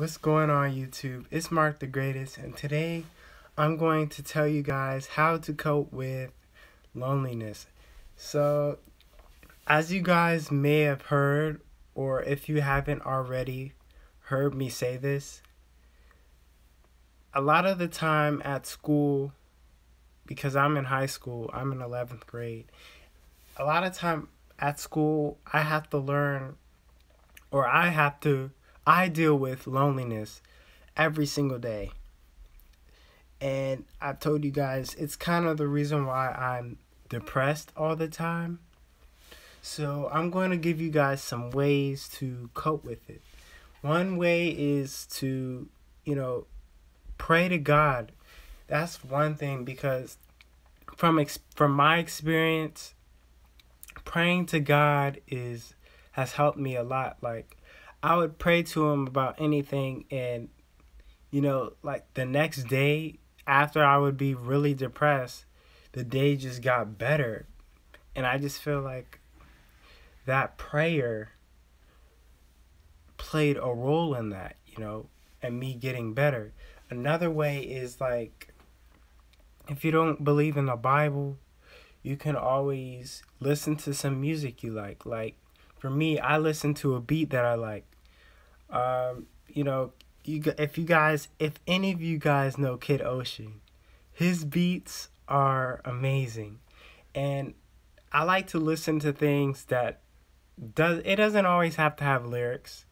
What's going on, YouTube? It's Marc the Greatest, and today I'm going to tell you guys how to cope with loneliness. So, as you guys may have heard, or if you haven't already heard me say this, a lot of the time at school, because I'm in high school, I'm in 11th grade, a lot of time at school, I have to learn, or I have to I deal with loneliness every single day. And I've told you guys, it's kind of the reason why I'm depressed all the time. So I'm going to give you guys some ways to cope with it. One way is to, you know, pray to God. That's one thing because from ex- from my experience, praying to God is has helped me a lot. Like I would pray to him about anything and you know, like the next day after I would be really depressed, the day just got better. And I just feel like that prayer played a role in that, you know, and me getting better. Another way is like if you don't believe in the Bible, you can always listen to some music you like. Like for me, I listen to a beat that I like. Um, you know, you if you guys, if any of you guys know Kid Ocean, his beats are amazing, and I like to listen to things that does it doesn't always have to have lyrics,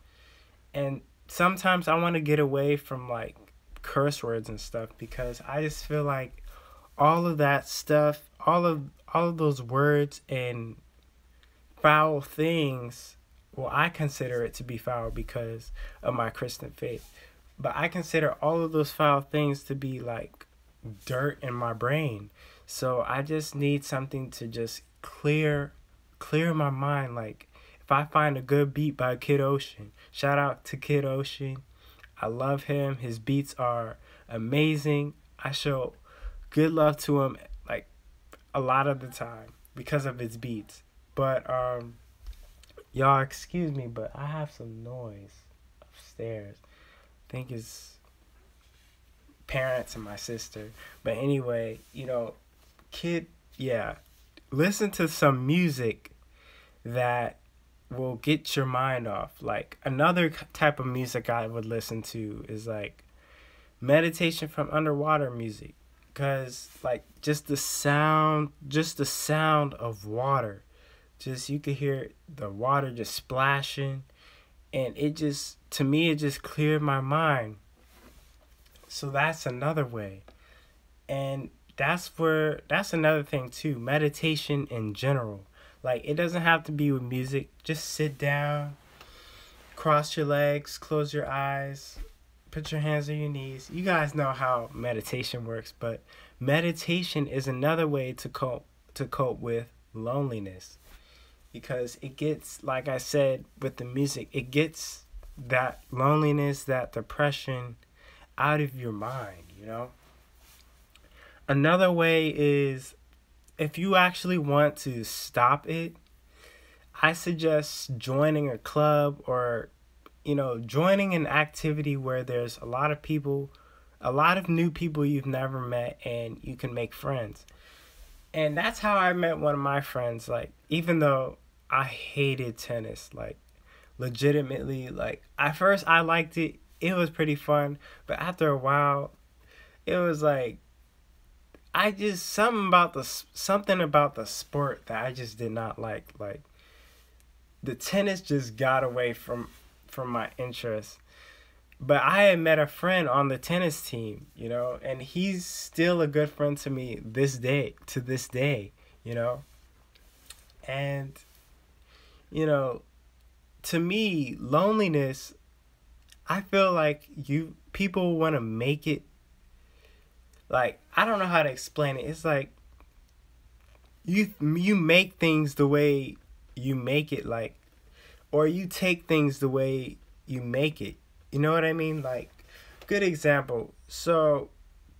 and sometimes I want to get away from like curse words and stuff because I just feel like all of that stuff, all of all of those words and foul things well, I consider it to be foul because of my Christian faith. But I consider all of those foul things to be like dirt in my brain. So I just need something to just clear clear my mind like if I find a good beat by Kid Ocean, shout out to Kid Ocean. I love him. His beats are amazing. I show good love to him like a lot of the time because of his beats. But um Y'all, excuse me, but I have some noise upstairs. I think it's parents and my sister. But anyway, you know, kid, yeah, listen to some music that will get your mind off. Like another type of music I would listen to is like meditation from underwater music cuz like just the sound just the sound of water just you could hear the water just splashing. And it just to me it just cleared my mind. So that's another way. And that's where that's another thing too meditation in general. Like it doesn't have to be with music. Just sit down cross your legs close your eyes put your hands on your knees. You guys know how meditation works but meditation is another way to cope to cope with loneliness because it gets like I said with the music, it gets that loneliness, that depression out of your mind, you know? Another way is if you actually want to stop it, I suggest joining a club or you know, joining an activity where there's a lot of people, a lot of new people you've never met and you can make friends and that's how I met one of my friends. Like, even though I hated tennis, like, legitimately, like, at first I liked it, it was pretty fun, but after a while, it was like, I just, something about the, something about the sport that I just did not like. Like, the tennis just got away from, from my interest but I had met a friend on the tennis team, you know, and he's still a good friend to me this day, to this day, you know. And, you know, to me, loneliness, I feel like you people want to make it like I don't know how to explain it. It's like you you make things the way you make it like or you take things the way you make it you know what I mean? Like, good example. So,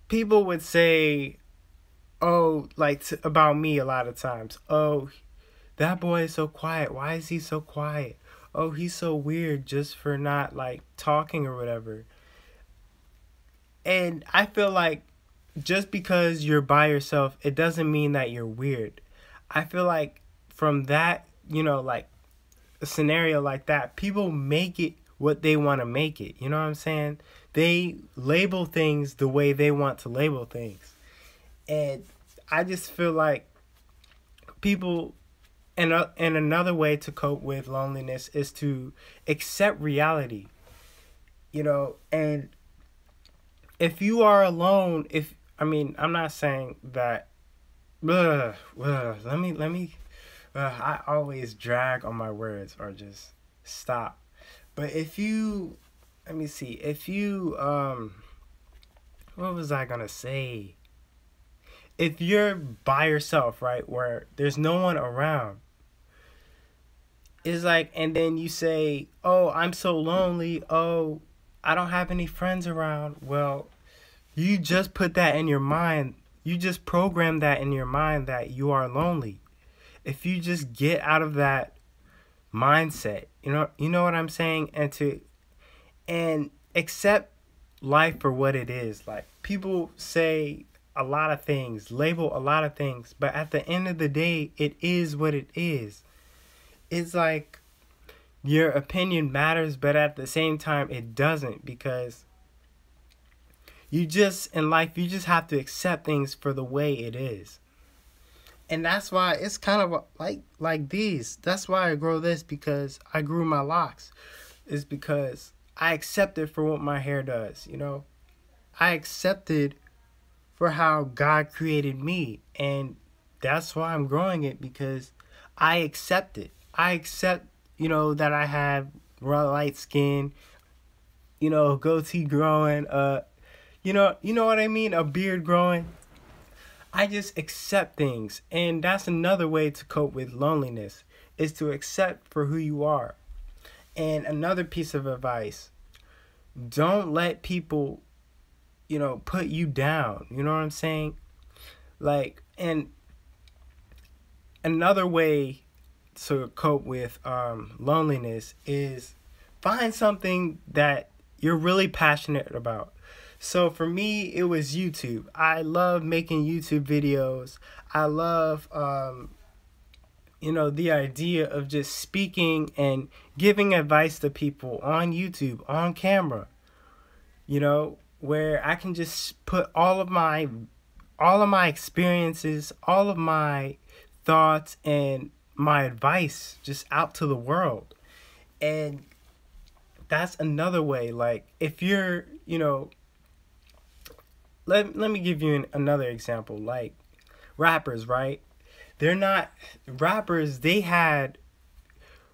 people would say, oh, like about me a lot of times, oh, that boy is so quiet. Why is he so quiet? oh, he's so weird just for not like talking or whatever. And I feel like just because you're by yourself, it doesn't mean that you're weird. I feel like from that, you know, like a scenario like that, people make it what they want to make it. You know what I'm saying? They label things the way they want to label things. And I just feel like people and uh, and another way to cope with loneliness is to accept reality. You know, and if you are alone, if I mean, I'm not saying that. Ugh, ugh, let me let me. I always drag on my words or just stop. But if you, let me see, if you um, what was I gonna say? If you're by yourself, right, where there's no one around, it's like, and then you say, "Oh, I'm so lonely. Oh, I don't have any friends around." Well, you just put that in your mind. You just program that in your mind that you are lonely. If you just get out of that mindset, you know, you know what I'm saying, and to and accept life for what it is. Like people say a lot of things, label a lot of things, but at the end of the day, it is what it is. It's like your opinion matters, but at the same time, it doesn't because you just in life you just have to accept things for the way it is and that's why it's kind of like like these that's why i grow this because i grew my locks is because i accepted for what my hair does you know i accepted for how god created me and that's why i'm growing it because i accept it i accept you know that i have light skin you know goatee growing uh you know, you know what I mean? A beard growing. I just accept things. And that's another way to cope with loneliness is to accept for who you are. And another piece of advice, don't let people, you know, put you down. You know what I'm saying? Like and another way to cope with um, loneliness is find something that you're really passionate about so for me, it was YouTube. I love making YouTube videos. I love, um, you know, the idea of just speaking and giving advice to people on YouTube, on camera. You know, where I can just put all of my, all of my experiences, all of my thoughts and my advice just out to the world. And that's another way. Like, if you're, you know, let, let me give you an, another example like rappers right? They're not rappers they had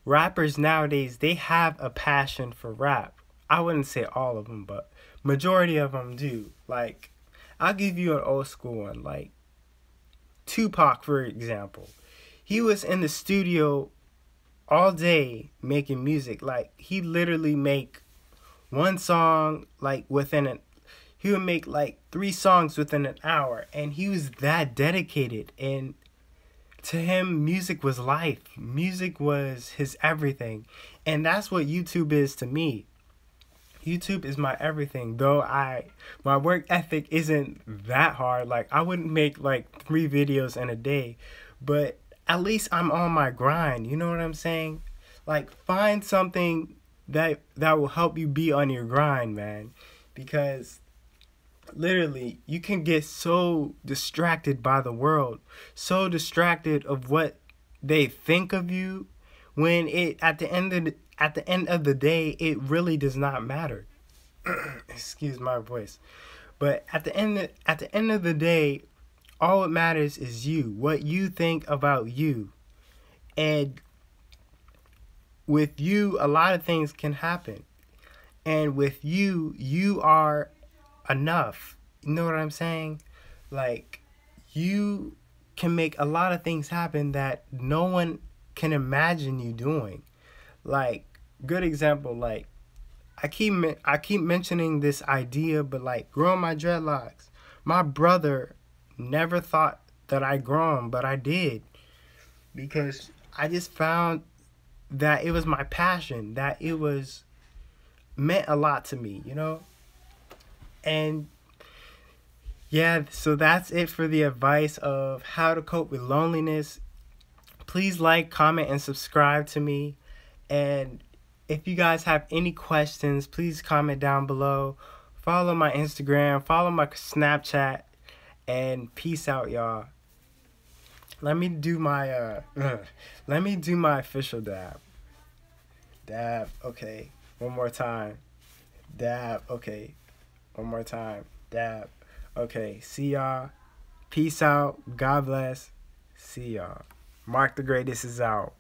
rappers nowadays they have a passion for rap. I wouldn't say all of them but majority of them do. Like i'll give you an old school one like tupac for example. He was in the studio all day making music. Like he literally make one song like within an he would make like three songs within an hour and he was that dedicated and to him music was life. Music was his everything and that's what youtube is to me. Youtube is my everything though i my work ethic isn't that hard. Like i wouldn't make like three videos in a day but at least i'm on my grind you know what i'm saying? Like find something that that will help you be on your grind man because literally you can get so distracted by the world so distracted of what they think of you when it at the end of the, at the end of the day it really does not matter. Excuse my voice. But at the end of, at the end of the day all it matters is you what you think about you. And with you a lot of things can happen. And with you you are enough. You know what I'm saying? Like, you can make a lot of things happen that no one can imagine you doing. Like, good example, like, I keep I keep mentioning this idea, but like growing my dreadlocks, my brother never thought that I grow them, but I did because I just found that it was my passion, that it was meant a lot to me, you know? And yeah, so that's it for the advice of how to cope with loneliness. Please like, comment, and subscribe to me. And if you guys have any questions, please comment down below. Follow my Instagram, follow my Snapchat, and peace out, y'all. Let me do my uh let me do my official dab. Dab, okay. One more time. Dab, okay. One more time. Dab. Okay. See y'all. Peace out. God bless. See y'all. Marc the Greatest is out.